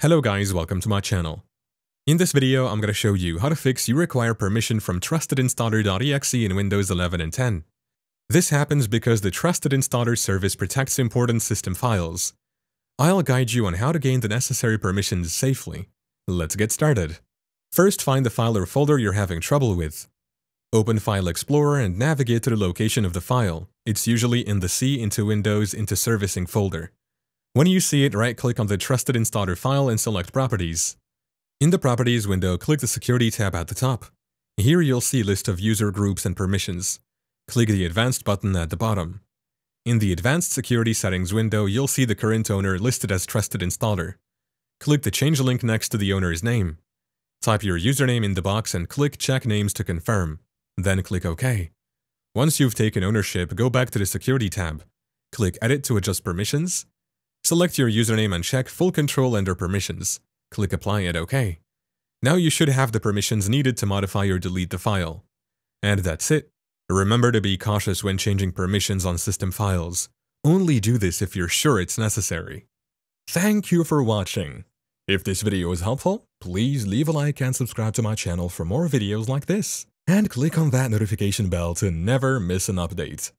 Hello guys, welcome to my channel. In this video, I'm going to show you how to fix you require permission from trustedinstaller.exe in Windows 11 and 10. This happens because the Trusted Installer service protects important system files. I'll guide you on how to gain the necessary permissions safely. Let's get started. First, find the file or folder you're having trouble with. Open File Explorer and navigate to the location of the file. It's usually in the C into Windows into Servicing folder. When you see it, right-click on the Trusted Installer file and select Properties. In the Properties window, click the Security tab at the top. Here you'll see a list of user groups and permissions. Click the Advanced button at the bottom. In the Advanced Security Settings window, you'll see the current owner listed as Trusted Installer. Click the change link next to the owner's name. Type your username in the box and click Check Names to confirm. Then click OK. Once you've taken ownership, go back to the Security tab. Click Edit to adjust permissions, Select your username and check Full Control under Permissions. Click Apply and OK. Now you should have the permissions needed to modify or delete the file. And that's it. Remember to be cautious when changing permissions on system files. Only do this if you're sure it's necessary. Thank you for watching. If this video was helpful, please leave a like and subscribe to my channel for more videos like this. And click on that notification bell to never miss an update.